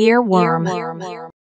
Earworm.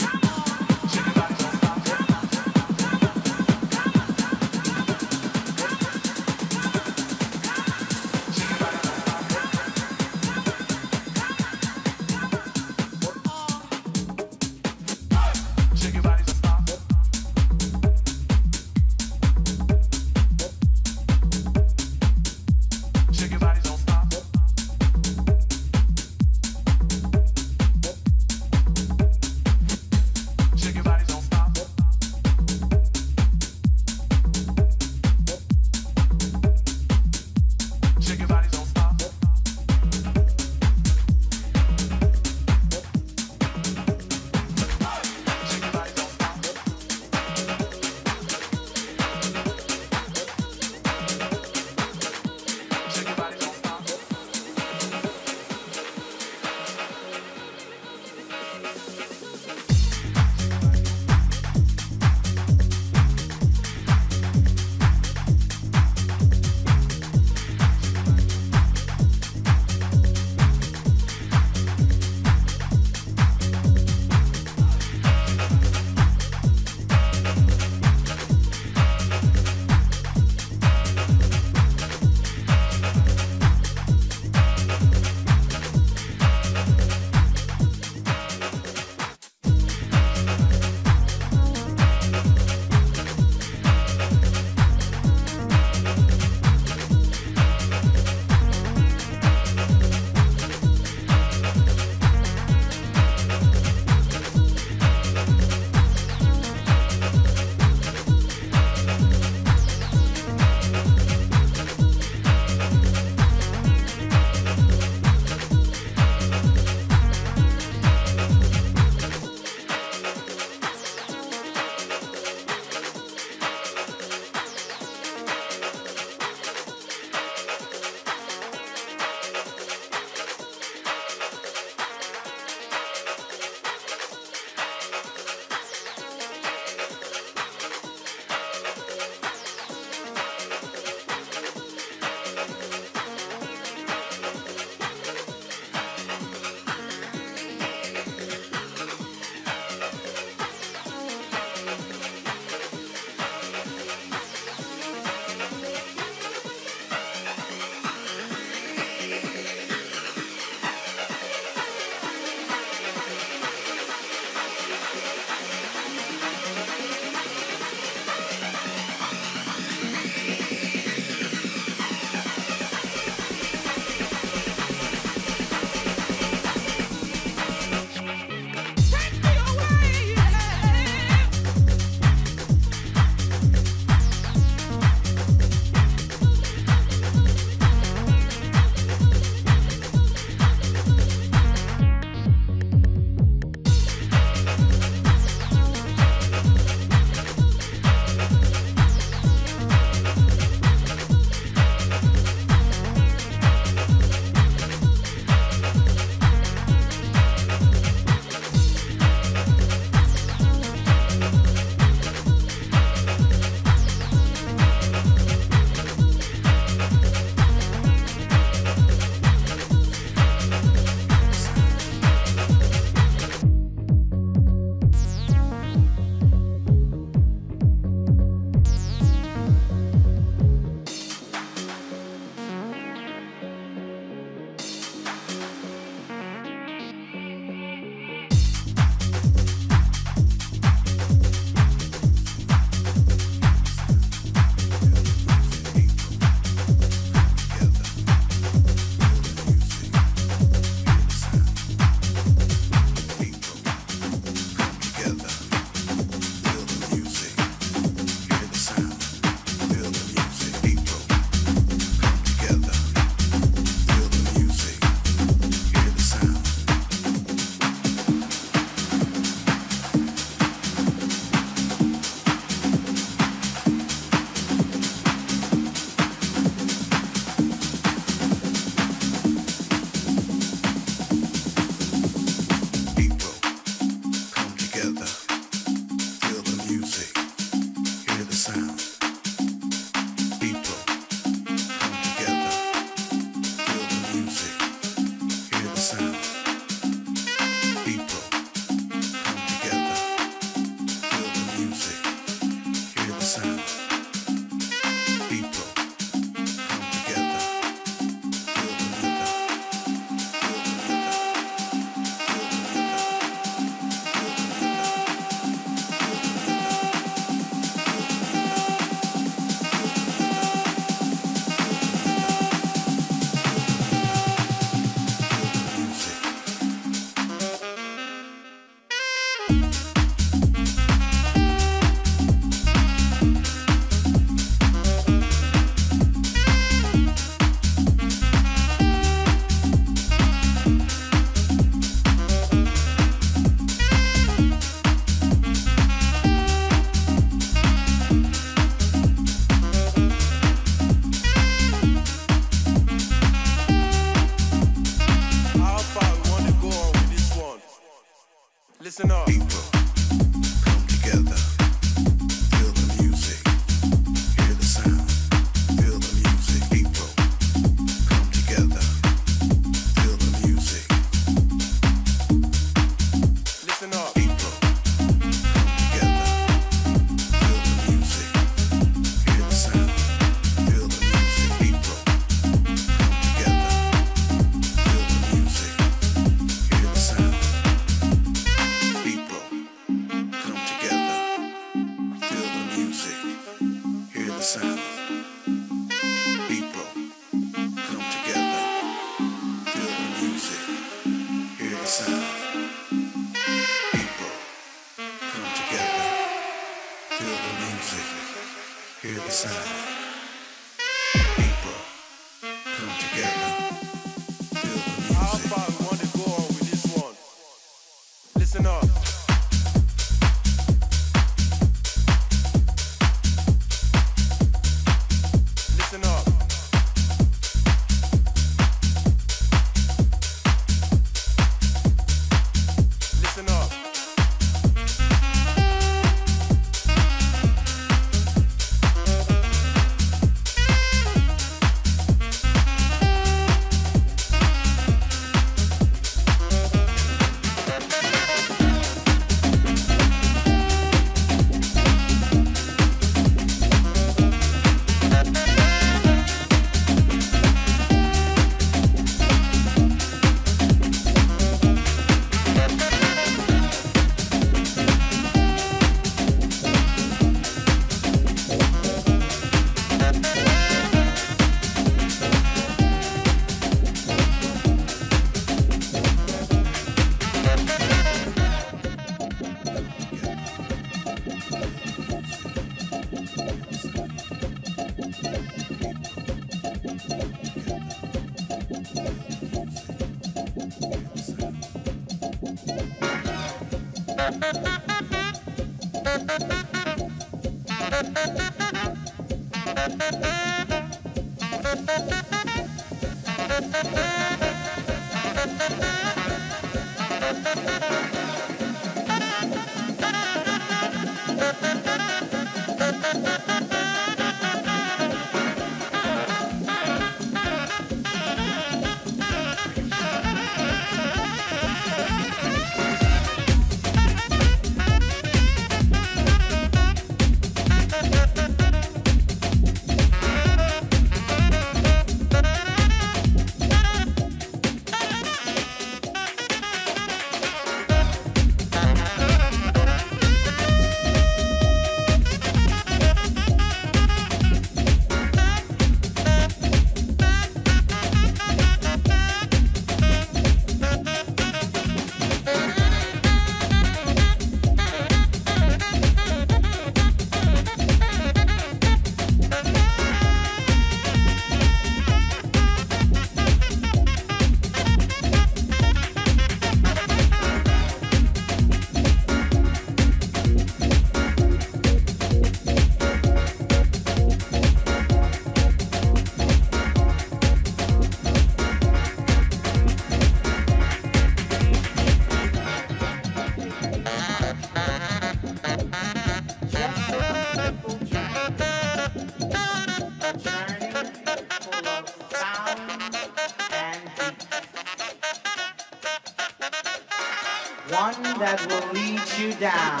down,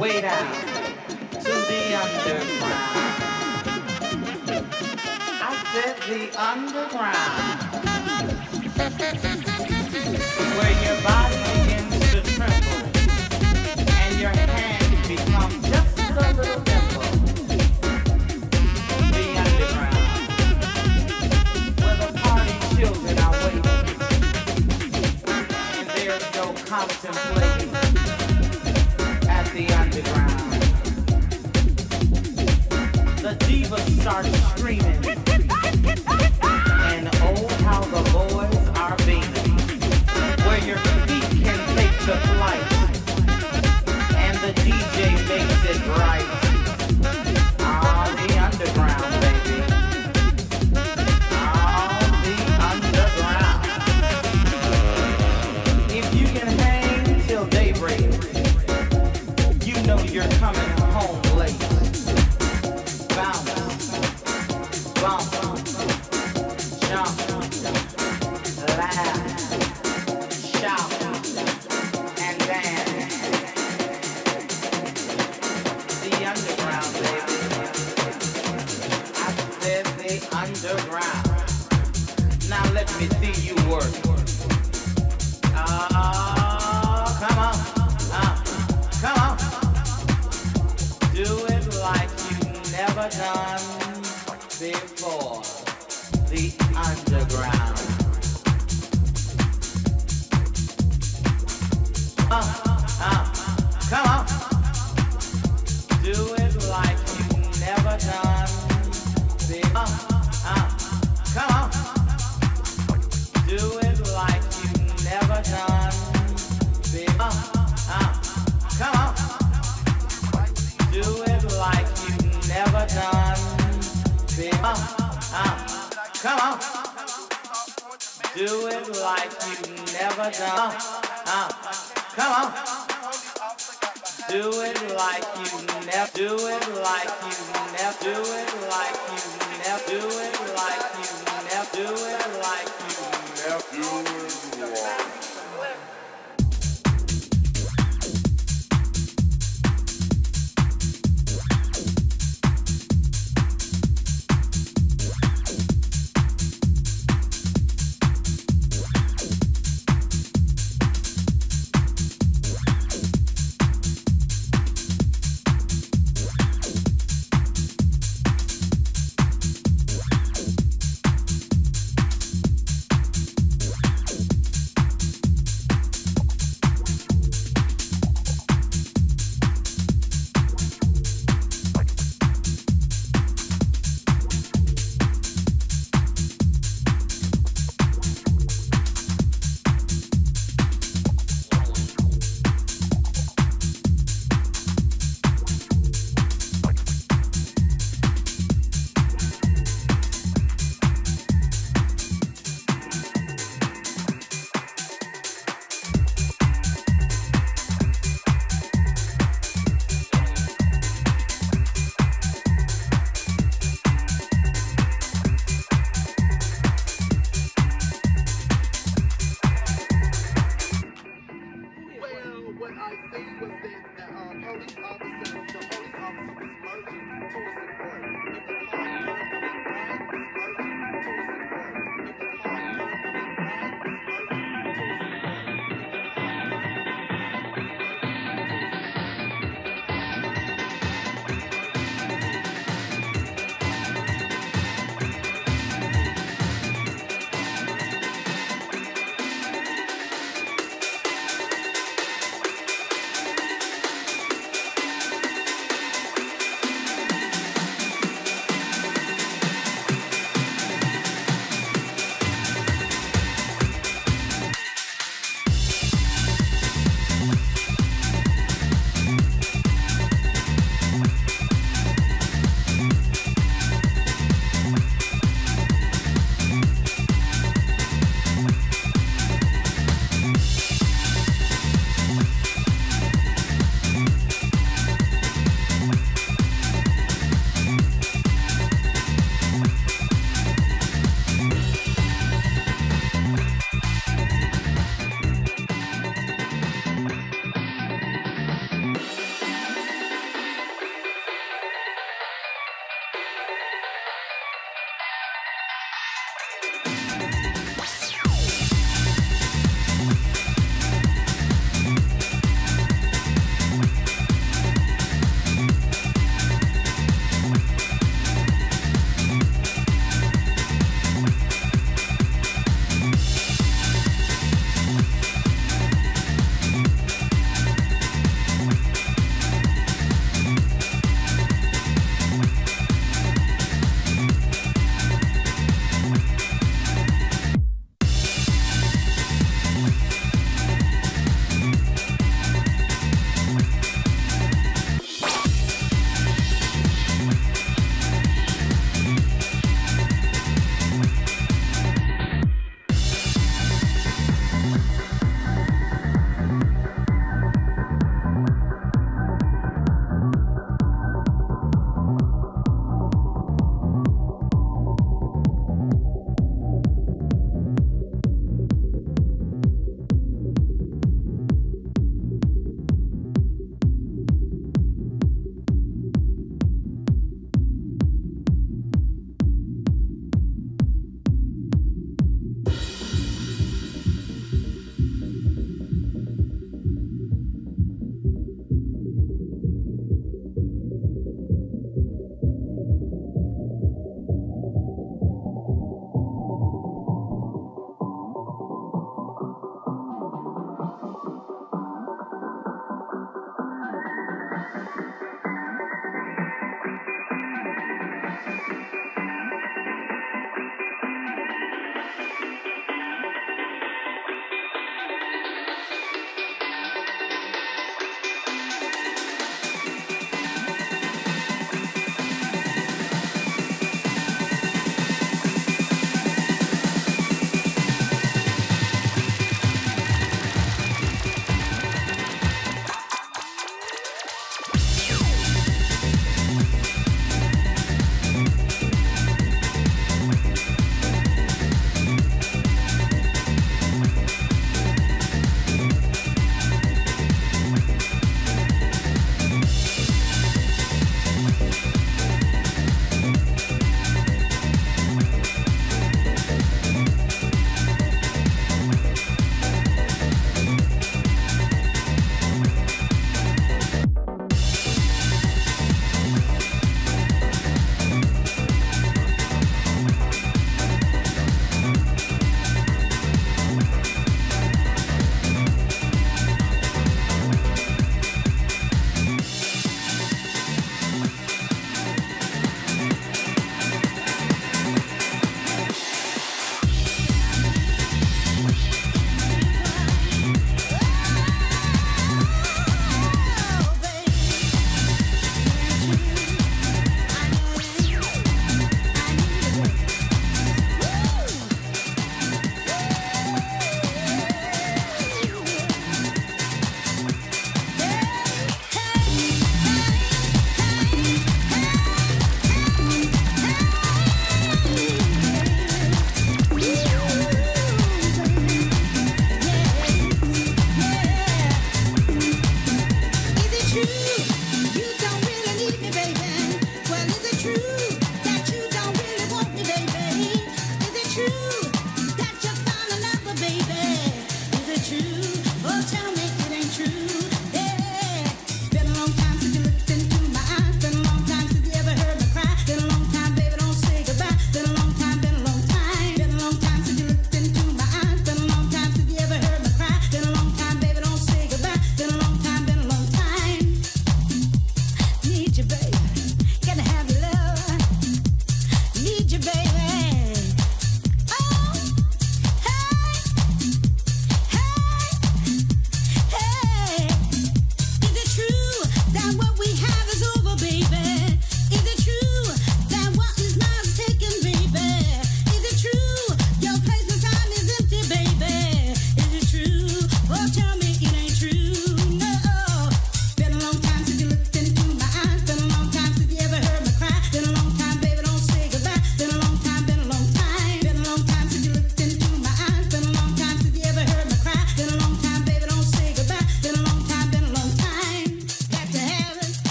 way down to the underground. I said the underground.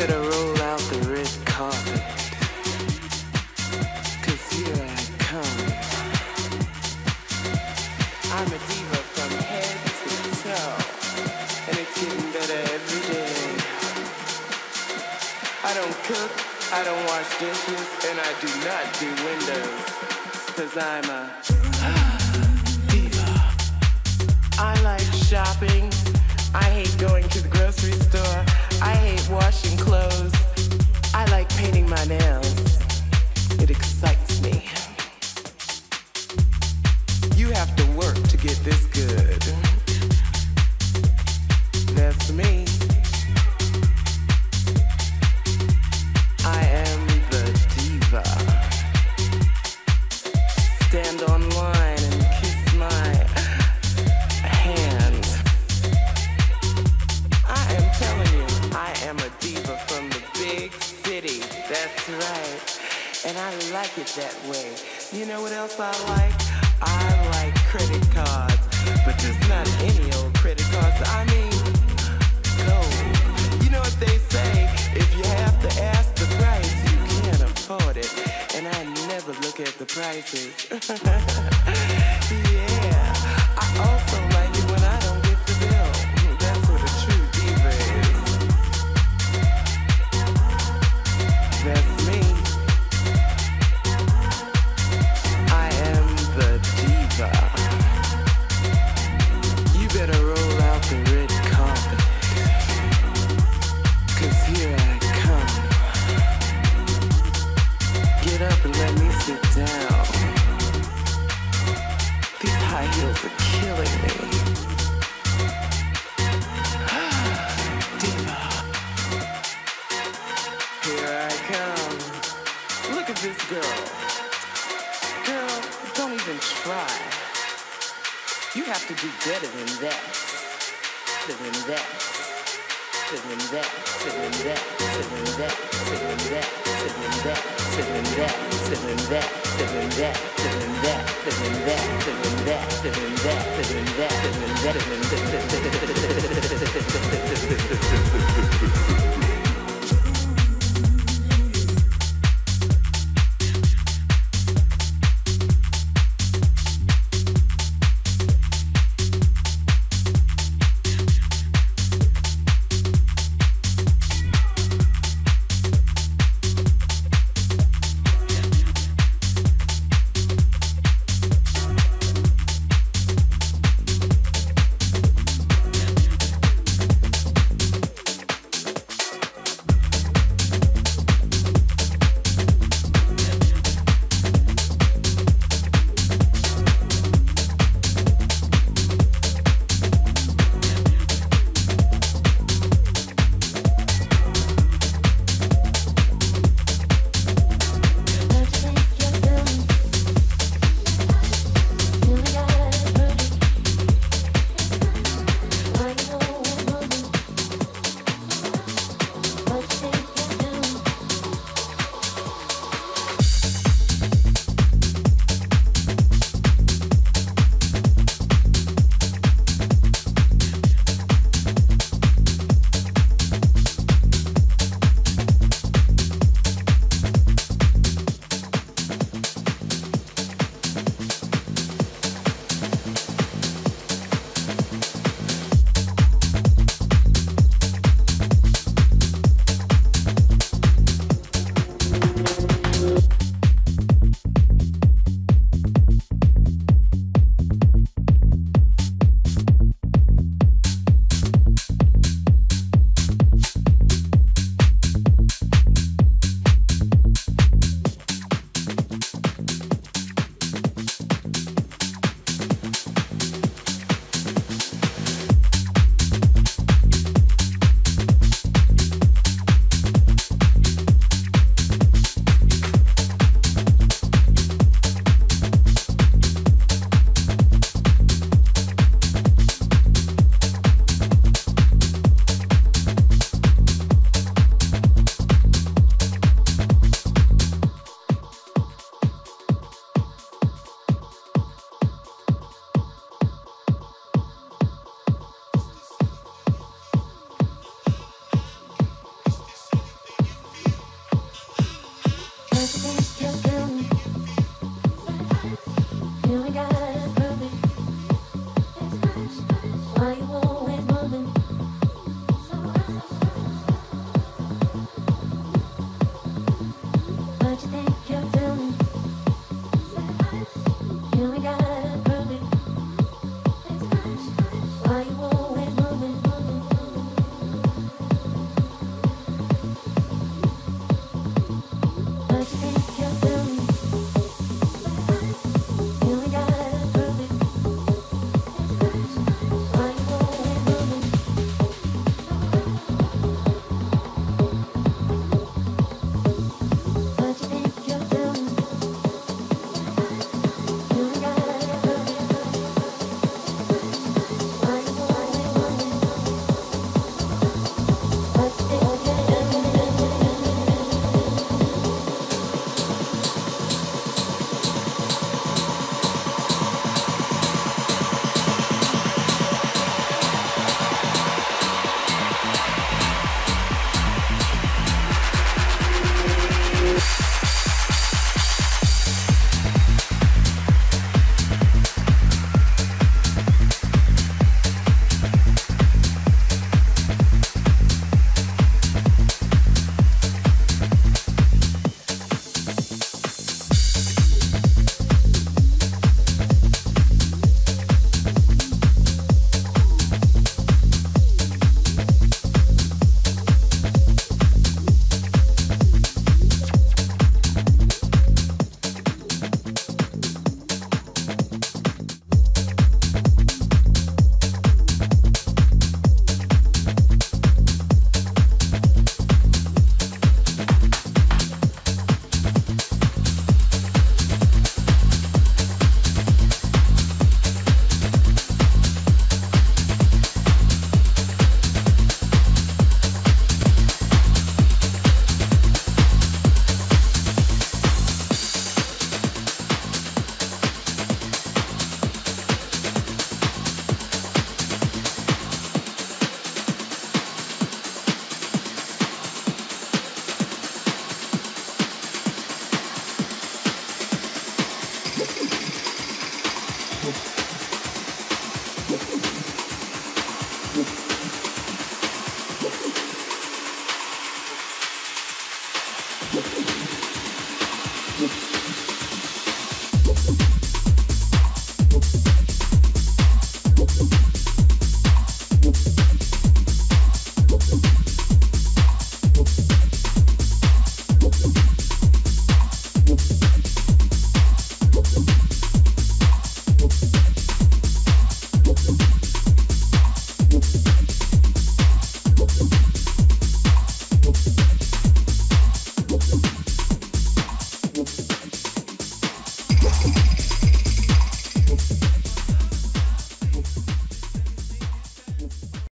Instead of roll out the red carpet. Cause here I come. I'm a diva from head to toe. And it's getting better every day. I don't cook, I don't wash dishes, and I do not do windows. Cause I'm a at this girl. Girl, don't even try. You have to do better than that. Better than that. Better than that. Better than that. Better than that. Better than that. Better than that. Better than that. Better than that. Better than that. Better than that. Better than that. Better than that. Better than that. Better than that. Better than that. Better than that.